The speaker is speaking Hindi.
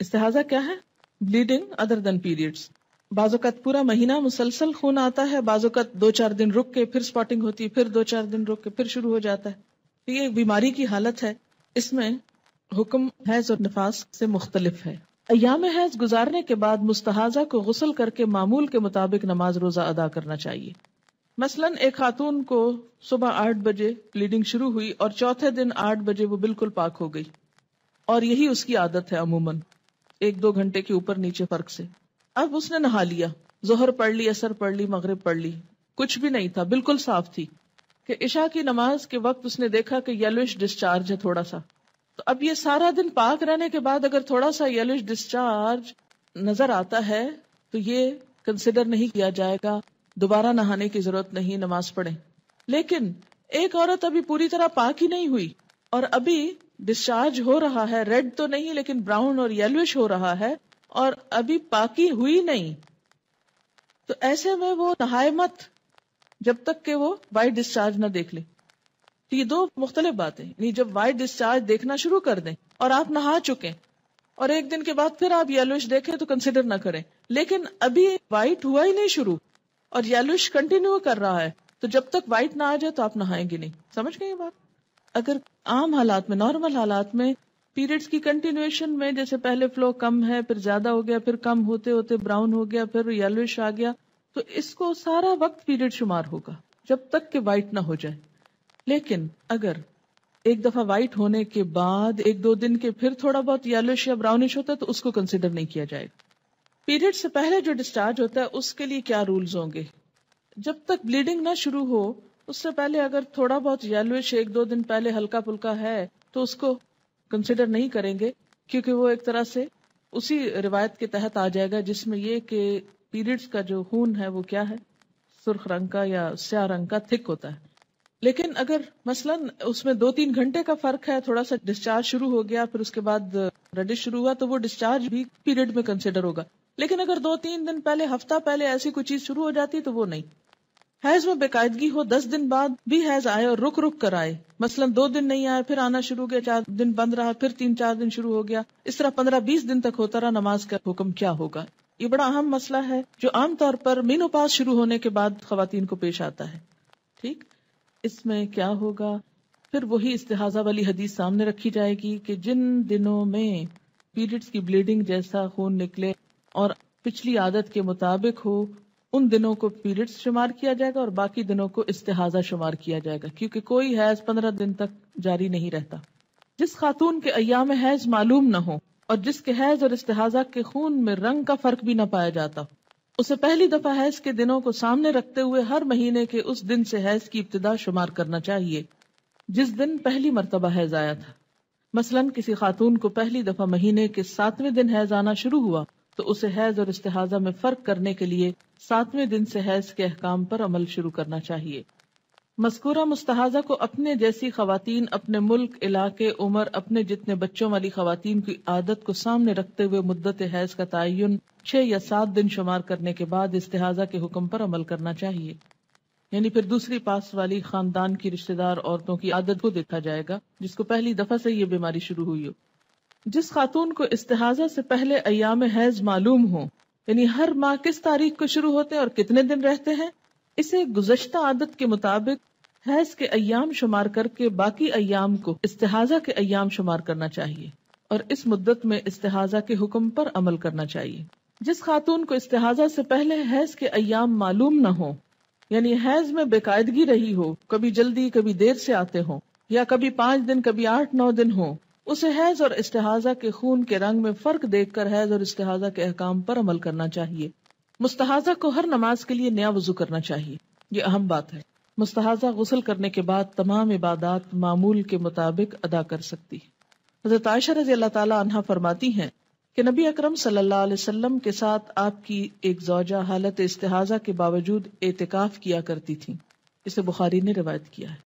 इस्तेहाजा क्या है? ब्लीडिंग अदर देन पीरियड्स बाजुकत पूरा महीना मुसलसल खून आता है, बाजुकत दो चार दिन रुक के फिर स्पॉटिंग होती है, फिर दो चार दिन रुक के फिर शुरू हो जाता है। तो ये एक बीमारी की हालत है। इसमें हुक्म, हैज़ और नफास से मुख्तलिफ़ है। अयाम हैज़ गुजारने के बाद मुस्तहाजा को गुसल करके मामूल के मुताबिक नमाज़ रोजा अदा करना चाहिए। मसलन, एक खातून को सुबह आठ बजे ब्लीडिंग शुरू हुई और चौथे दिन आठ बजे वो बिल्कुल पाक हो गई। और यही उसकी आदत है अमूमन। एक दो घंटे के ऊपर नीचे फ़र्क से। अब उसने नहा लिया। जोहर पढ़ ली, असर पढ़ ली, मगरब पढ़ ली। कुछ भी नहीं था, बिल्कुल साफ़ थी कि इशा की नमाज़ के वक्त उसने देखा कि येलोइश डिस्चार्ज है थोड़ा सा तो अब ये सारा दिन पाक रहने के बाद अगर थोड़ा सा येलोइश डिस्चार्ज नज़र आता है तो ये कंसिडर नहीं किया जाएगा। दोबारा नहाने की ज़रूरत नहीं, नमाज़ पढ़े। लेकिन एक औरत अभी पूरी तरह पाक ही नहीं हुई और अभी डिस्चार्ज हो रहा है। रेड तो नहीं, लेकिन ब्राउन और येलोइश हो रहा है और अभी पाकी हुई नहीं। तो ऐसे में वो नहाए मत, जब तक के वो वाइट डिस्चार्ज ना देख ले। तो ये दो मुख्तलिफ़ बातें नहीं जब वाइट डिस्चार्ज देखना शुरू कर दें और आप नहा चुके और एक दिन के बाद फिर आप येलोइश देखें तो कंसिडर ना करें। लेकिन अभी व्हाइट हुआ ही नहीं शुरू और येलोइश कंटिन्यू कर रहा है। तो जब तक व्हाइट ना आ जाए तो आप नहाएँगे नहीं। समझ गए बात? अगर आम हालात में नॉर्मल हालात में पीरियड्स की कंटिन्यूएशन में, जैसे पहले फ्लो कम है, फिर ज़्यादा हो गया, फिर कम होते होते ब्राउन हो गया, फिर येलोइश आ गया तो इसको सारा वक्त पीरियड शुमार होगा, जब तक कि वाइट ना हो जाए। लेकिन अगर एक दफ़ा वाइट होने के बाद, एक दो दिन के फिर थोड़ा बहुत येलोइश या ब्राउनिश होता है तो उसको कंसिडर नहीं किया जाएगा। पीरियड से पहले जो डिस्चार्ज होता है, उसके लिए क्या रूल्स होंगे? जब तक ब्लीडिंग ना शुरू हो उससे पहले अगर थोड़ा बहुत येलोइश एक दो दिन पहले हल्का फुल्का है तो उसको कंसिडर नहीं करेंगे, क्योंकि वो एक तरह से उसी रिवायत के तहत आ जाएगा जिसमें ये कि पीरियड्स का जो खून है वो क्या है? सुर्ख रंग का या स्या रंग का थिक होता है। लेकिन अगर मसलन उसमें दो तीन घंटे का फ़र्क है, थोड़ा सा डिस्चार्ज शुरू हो गया, फिर उसके बाद रेडिश शुरू हुआ तो वो डिस्चार्ज भी पीरियड में कंसिडर होगा। लेकिन अगर दो तीन दिन पहले, हफ़्ता पहले ऐसी कोई चीज़ शुरू हो जाती तो वो नहीं। हैज़ में बेकायदगी हो, दस दिन बाद भी हैज़ आए और रुक रुक कर आए। मसलन दो दिन नहीं आए, फिर आना शुरू हो गया, चार दिन बंद रहा, फिर तीन चार दिन शुरू हो गया। इस तरह पंद्रह बीस दिन तक होता रहा, नमाज़ का हुक्म क्या होगा? ये बड़ा अहम मसला है, जो आमतौर पर मीनोपास शुरू होने के बाद खातन को पेश आता है। ठीक? इसमें क्या होगा? फिर वही इस्तेहाजा वाली हदीस सामने रखी जाएगी कि जिन दिनों में पीरियड्स की ब्लीडिंग जैसा खून निकले और पिछली आदत के मुताबिक हो उन दिनों को पीरियड्स शुमार किया जाएगा और बाकी दिनों को इस्तेहाजा शुमार किया जाएगा, क्योंकि कोई हैज़ पंद्रह दिन तक जारी नहीं रहता। जिस खातून के अयाम हैज़ मालूम न हो और जिसके हैज़ और इस्तेहाजा के खून में रंग का फ़र्क भी न पाया जाता, उसे पहली दफ़ा हैज़ के दिनों को सामने रखते हुए हर महीने के उस दिन से हैज़ की इब्तदा शुमार करना चाहिए, जिस दिन पहली मरतबा हैज़ आया था। मसलन किसी खातून को पहली दफ़ा महीने के सातवें दिन हैज़ आना शुरू हुआ तो उसे हैज़ और इस्तेहाजा में फ़र्क करने के लिए सातवें दिन से हैज़ के अहकाम पर अमल शुरू करना चाहिए। मस्कूरा मुस्तहाजा को अपने जैसी खातन अपने मुल्क, इलाके, उम्र, अपने जितने बच्चों वाली खातन की आदत को सामने रखते हुए मुद्दत हैज़ का तयन छह या सात दिन शुमार करने के बाद इस्तेहाजा के हुक्म पर अमल करना चाहिए। यानी फिर दूसरी पास वाली खानदान की रिश्तेदार औरतों की आदत को देखा जाएगा, जिसको पहली दफ़ा से ये बीमारी शुरू हुई हो। जिस खातून को इस्तेहाजा से पहले अयाम हैज़ मालूम हो, यानी हर माह किस तारीख को शुरू होते हैं और कितने दिन रहते हैं, इसे गुजश्ता आदत के मुताबिक हैज़ के अयाम शुमार करके बाकी अयाम को इस्तेहाजा के अयाम शुमार करना चाहिए और इस मुद्दत में इस्तेहाजा के हुक्म पर अमल करना चाहिए। जिस खातून को इस्तेहाजा से पहले हैज़ के अयाम मालूम न हो, यानी हैज़ में बेकायदगी रही हो, कभी जल्दी कभी देर से आते हो, या कभी पाँच दिन, कभी आठ, नौ दिन हो उसे हैज़ और इस्तेहाजा के खून के रंग में फ़र्क देखकर हैज़ और इस्तेहाजा के अहकाम पर अमल करना चाहिए। मुस्तहाजा को हर नमाज़ के लिए नया वज़ू करना चाहिए। ये अहम बात है। मुस्तहाजा गुसल करने के बाद तमाम इबादत मामूल के मुताबिक अदा कर सकती है। हज़रत आयशा रज़ी अल्लाह फरमाती हैं कि नबी अकरम सल्लल्लाहु अलैहि वसल्लम के साथ आपकी एक जौजा हालत इस्तेहाजा के बावजूद एतिकाफ किया करती थी। इसे बुखारी ने रिवायत किया है।